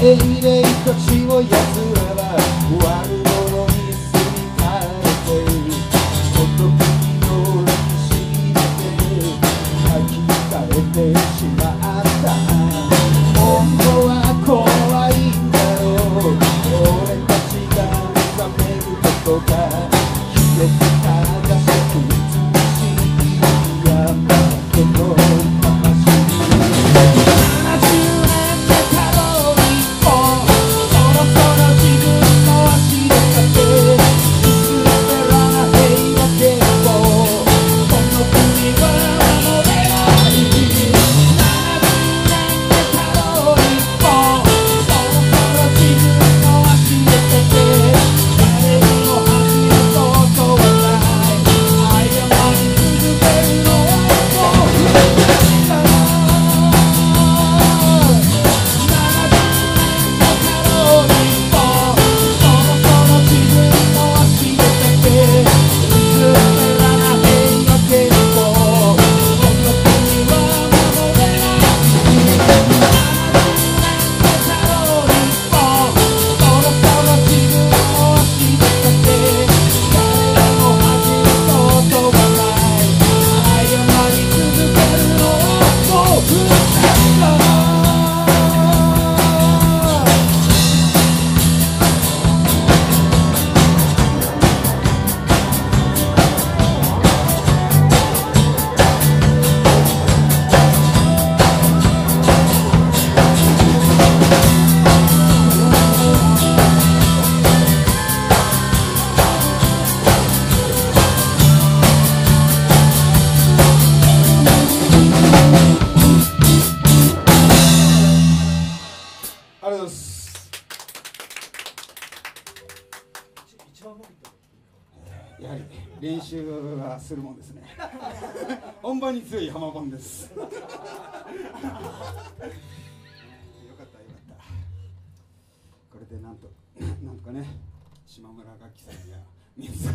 Hey. Thank you. やはり練習はするもんですね。本番に強い浜本です。よかったよかった。これでなんとなんとかね島村楽器さんや水